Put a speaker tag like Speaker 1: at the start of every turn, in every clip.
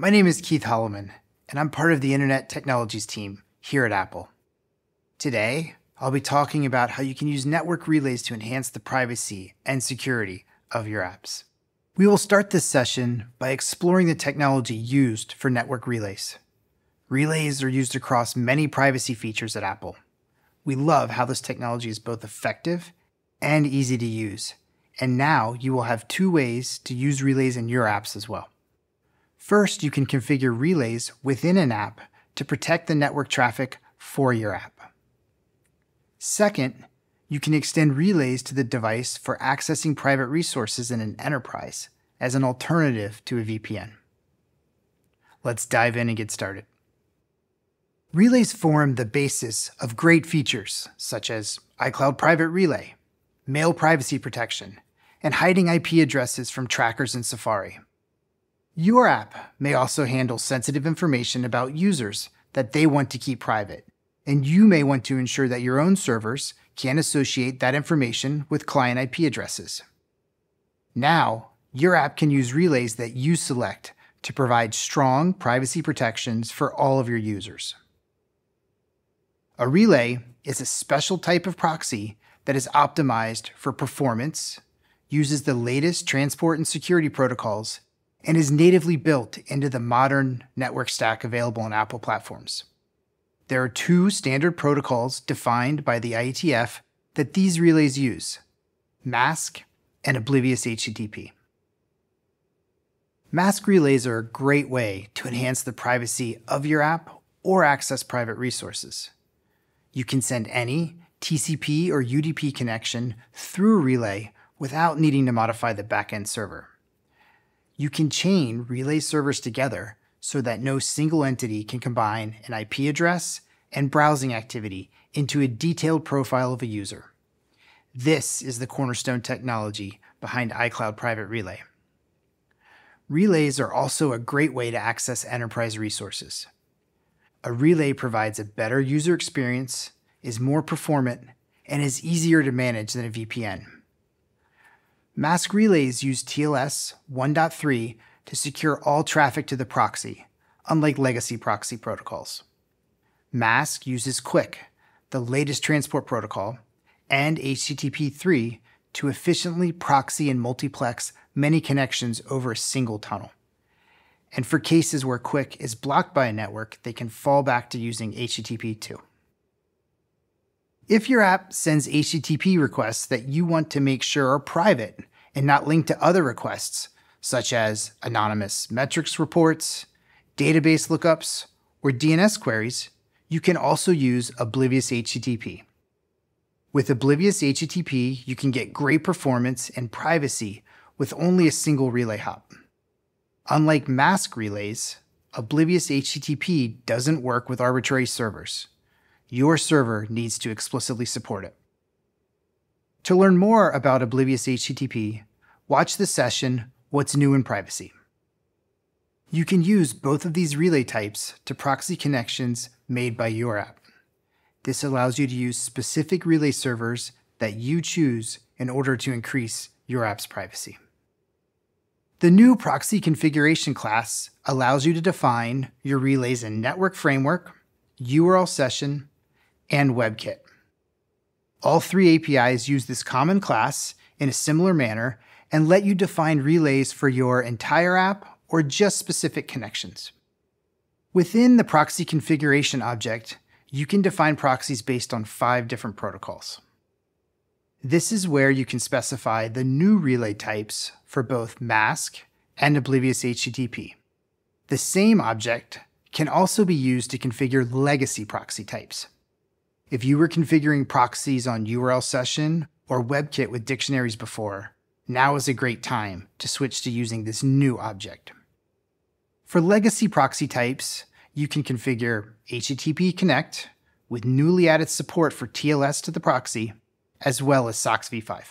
Speaker 1: My name is Keith Holloman, and I'm part of the Internet Technologies team here at Apple. Today, I'll be talking about how you can use network relays to enhance the privacy and security of your apps. We will start this session by exploring the technology used for network relays. Relays are used across many privacy features at Apple. We love how this technology is both effective and easy to use, and now you will have two ways to use relays in your apps as well. First, you can configure relays within an app to protect the network traffic for your app. Second, you can extend relays to the device for accessing private resources in an enterprise as an alternative to a VPN. Let's dive in and get started. Relays form the basis of great features such as iCloud Private Relay, mail privacy protection, and hiding IP addresses from trackers in Safari. Your app may also handle sensitive information about users that they want to keep private, and you may want to ensure that your own servers can associate that information with client IP addresses. Now, your app can use relays that you select to provide strong privacy protections for all of your users. A relay is a special type of proxy that is optimized for performance, uses the latest transport and security protocols, and is natively built into the modern network stack available on Apple platforms. There are two standard protocols defined by the IETF that these relays use MASQUE and Oblivious HTTP. MASQUE relays are a great way to enhance the privacy of your app or access private resources. You can send any TCP or UDP connection through a relay without needing to modify the backend server you can chain relay servers together so that no single entity can combine an IP address and browsing activity into a detailed profile of a user. This is the cornerstone technology behind iCloud Private Relay. Relays are also a great way to access enterprise resources. A relay provides a better user experience, is more performant, and is easier to manage than a VPN. MASQUE relays use TLS 1.3 to secure all traffic to the proxy, unlike legacy proxy protocols. MASQUE uses QUIC, the latest transport protocol, and HTTP 3 to efficiently proxy and multiplex many connections over a single tunnel. And for cases where QUIC is blocked by a network, they can fall back to using HTTP 2. If your app sends HTTP requests that you want to make sure are private and not linked to other requests, such as anonymous metrics reports, database lookups, or DNS queries, you can also use Oblivious HTTP. With Oblivious HTTP, you can get great performance and privacy with only a single relay hop. Unlike MASQUE relays, Oblivious HTTP doesn't work with arbitrary servers your server needs to explicitly support it. To learn more about Oblivious HTTP, watch the session What's New in Privacy. You can use both of these relay types to proxy connections made by your app. This allows you to use specific relay servers that you choose in order to increase your app's privacy. The new proxy configuration class allows you to define your relays in Network Framework, URL Session, and WebKit. All three APIs use this common class in a similar manner and let you define relays for your entire app or just specific connections. Within the proxy configuration object, you can define proxies based on five different protocols. This is where you can specify the new relay types for both MASQUE and Oblivious HTTP. The same object can also be used to configure legacy proxy types. If you were configuring proxies on URL session or WebKit with dictionaries before, now is a great time to switch to using this new object. For legacy proxy types, you can configure HTTP Connect with newly added support for TLS to the proxy, as well as SOCKS v5.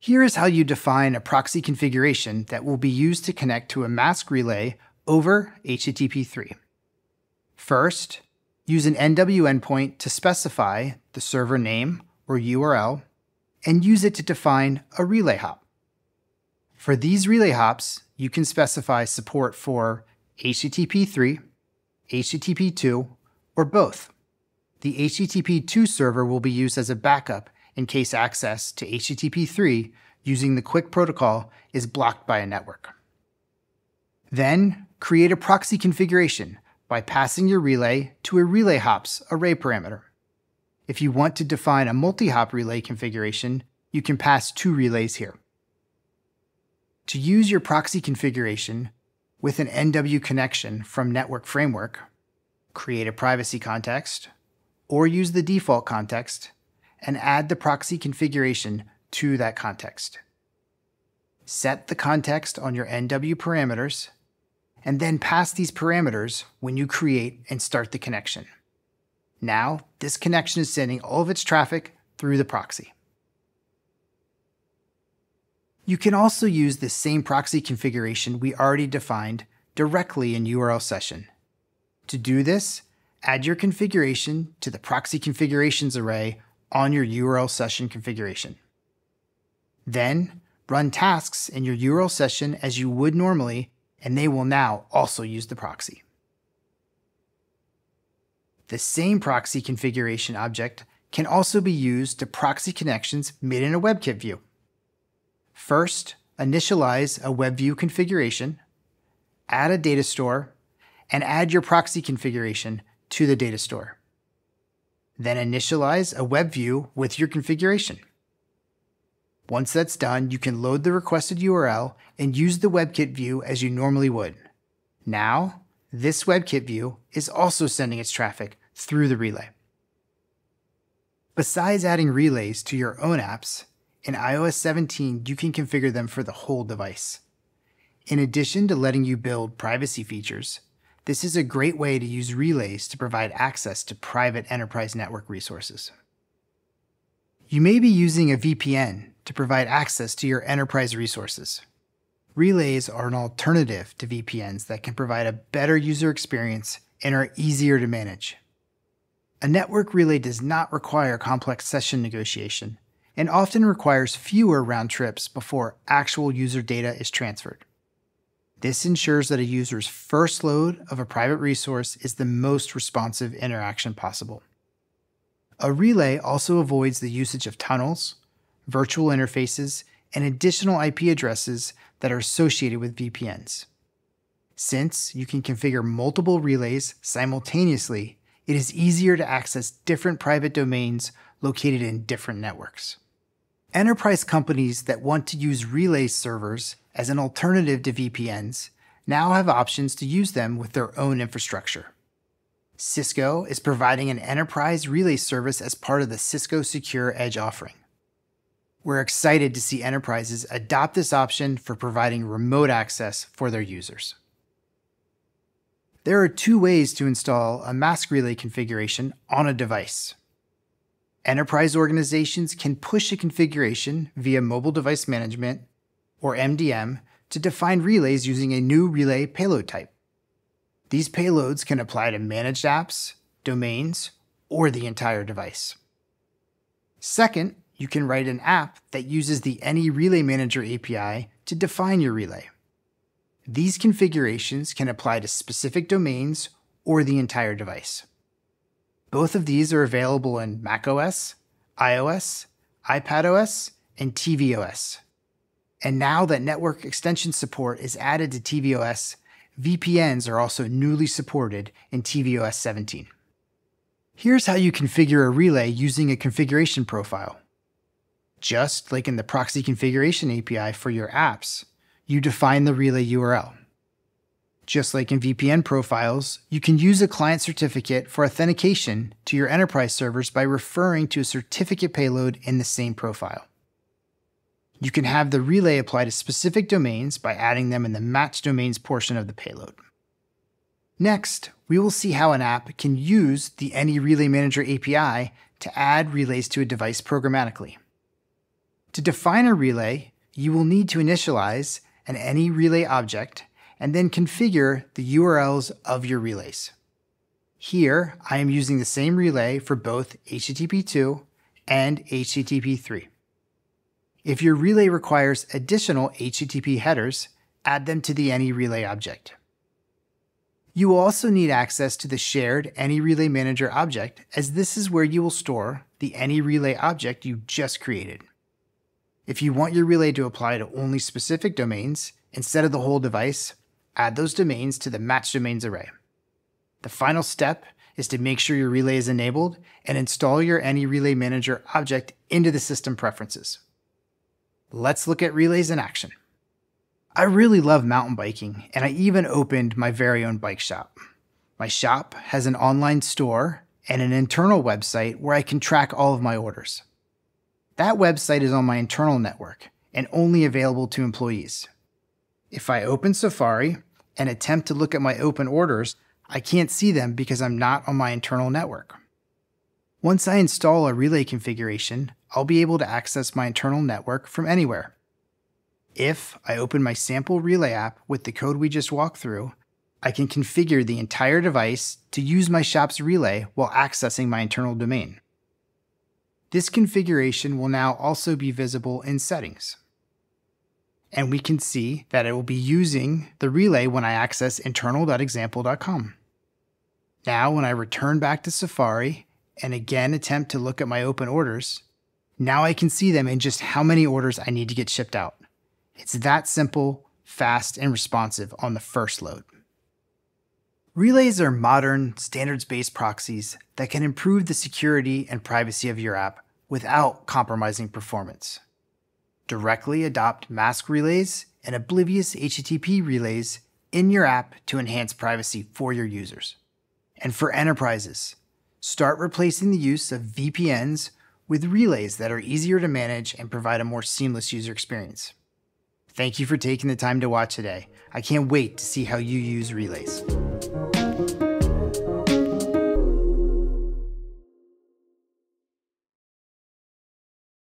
Speaker 1: Here is how you define a proxy configuration that will be used to connect to a MASQUE relay over HTTP 3. First, use an NW endpoint to specify the server name or URL, and use it to define a relay hop. For these relay hops, you can specify support for HTTP 3, HTTP 2, or both. The HTTP 2 server will be used as a backup in case access to HTTP 3 using the QUIC protocol is blocked by a network. Then, create a proxy configuration by passing your relay to a relay hops array parameter. If you want to define a multi-hop relay configuration, you can pass two relays here. To use your proxy configuration with an NW connection from Network Framework, create a privacy context, or use the default context, and add the proxy configuration to that context. Set the context on your NW parameters, and then pass these parameters when you create and start the connection. Now, this connection is sending all of its traffic through the proxy. You can also use the same proxy configuration we already defined directly in URL session. To do this, add your configuration to the proxy configurations array on your URL session configuration. Then, run tasks in your URL session as you would normally, and they will now also use the proxy. The same proxy configuration object can also be used to proxy connections made in a WebKit view. First, initialize a WebView configuration, add a data store, and add your proxy configuration to the data store. Then initialize a WebView with your configuration. Once that's done, you can load the requested URL and use the WebKit view as you normally would. Now, this WebKit view is also sending its traffic through the relay. Besides adding relays to your own apps, in iOS 17 you can configure them for the whole device. In addition to letting you build privacy features, this is a great way to use relays to provide access to private enterprise network resources. You may be using a VPN to provide access to your enterprise resources. Relays are an alternative to VPNs that can provide a better user experience and are easier to manage. A network relay does not require complex session negotiation and often requires fewer round trips before actual user data is transferred. This ensures that a user's first load of a private resource is the most responsive interaction possible. A relay also avoids the usage of tunnels, virtual interfaces, and additional IP addresses that are associated with VPNs. Since you can configure multiple relays simultaneously it is easier to access different private domains located in different networks. Enterprise companies that want to use relay servers as an alternative to VPNs now have options to use them with their own infrastructure. Cisco is providing an enterprise relay service as part of the Cisco Secure Edge offering. We're excited to see enterprises adopt this option for providing remote access for their users. There are two ways to install a MASQUE relay configuration on a device. Enterprise organizations can push a configuration via Mobile Device Management, or MDM, to define relays using a new relay payload type. These payloads can apply to managed apps, domains, or the entire device. Second, you can write an app that uses the NERelayManager API to define your relay. These configurations can apply to specific domains or the entire device. Both of these are available in macOS, iOS, iPadOS, and tvOS. And now that network extension support is added to tvOS, VPNs are also newly supported in tvOS 17. Here's how you configure a relay using a configuration profile. Just like in the proxy configuration API for your apps, you define the relay URL. Just like in VPN profiles, you can use a client certificate for authentication to your enterprise servers by referring to a certificate payload in the same profile. You can have the relay apply to specific domains by adding them in the match domains portion of the payload. Next, we will see how an app can use the NERelayManager API to add relays to a device programmatically. To define a relay, you will need to initialize an NERelay object, and then configure the URLs of your relays. Here, I am using the same relay for both HTTP2 and HTTP3. If your relay requires additional HTTP headers, add them to the NERelay object. You will also need access to the shared NERelayManager object, as this is where you will store the NERelay object you just created. If you want your relay to apply to only specific domains instead of the whole device, add those domains to the match domains array. The final step is to make sure your relay is enabled and install your NERelayManager object into the system preferences. Let's look at relays in action. I really love mountain biking, and I even opened my very own bike shop. My shop has an online store and an internal website where I can track all of my orders. That website is on my internal network and only available to employees. If I open Safari and attempt to look at my open orders, I can't see them because I'm not on my internal network. Once I install a relay configuration, I'll be able to access my internal network from anywhere. If I open my sample relay app with the code we just walked through, I can configure the entire device to use my shop's relay while accessing my internal domain. This configuration will now also be visible in settings. And we can see that it will be using the relay when I access internal.example.com. Now, when I return back to Safari and again attempt to look at my open orders, now I can see them in just how many orders I need to get shipped out. It's that simple, fast, and responsive on the first load. Relays are modern, standards based proxies that can improve the security and privacy of your app without compromising performance. Directly adopt MASQUE relays and oblivious HTTP relays in your app to enhance privacy for your users. And for enterprises, start replacing the use of VPNs with relays that are easier to manage and provide a more seamless user experience. Thank you for taking the time to watch today. I can't wait to see how you use relays.